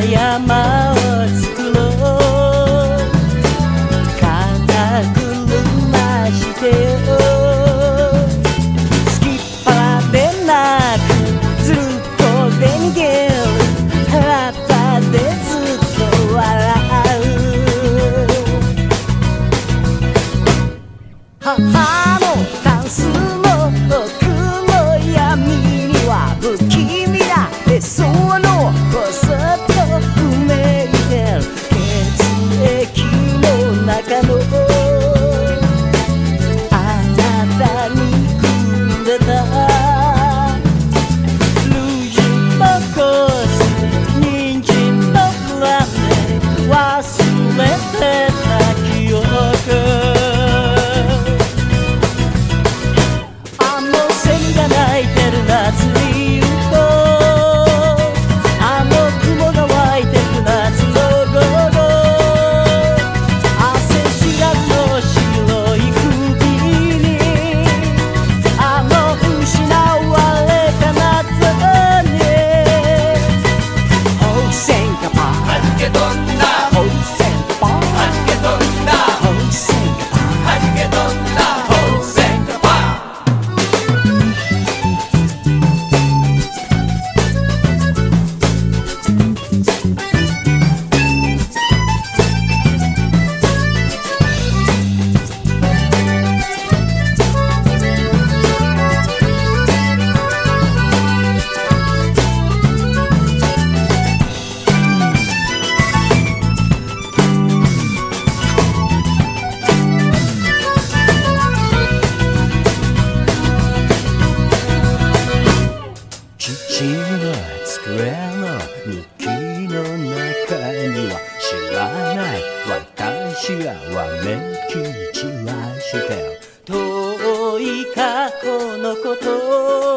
山を作ろう肩車してよ好きっぱらでなくずっとで逃げる腹っぱでずっと笑うははのダンスも僕の闇には不器用は知らない。私がわめき散らして遠い過去のこと